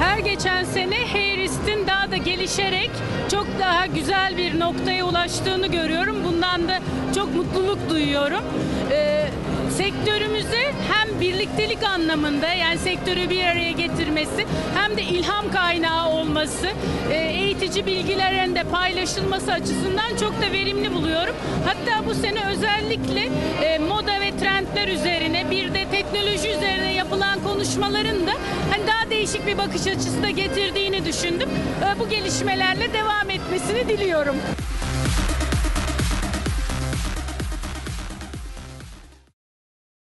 her geçen sene Hairist'in daha da gelişerek çok daha güzel bir noktaya ulaştığını görüyorum. Bundan da çok mutluluk duyuyorum. Ee, sektörümüze hem birliktelik anlamında yani sektörü bir araya getirmesi hem de ilham kaynağı olması, e, eğitici bilgilerin de paylaşılması açısından çok da verimli buluyorum. Hatta bu sene özellikle e, moda ve trendler üzerine bir de teknoloji konuşmaların da hani daha değişik bir bakış açısı da getirdiğini düşündüm. E, bu gelişmelerle devam etmesini diliyorum.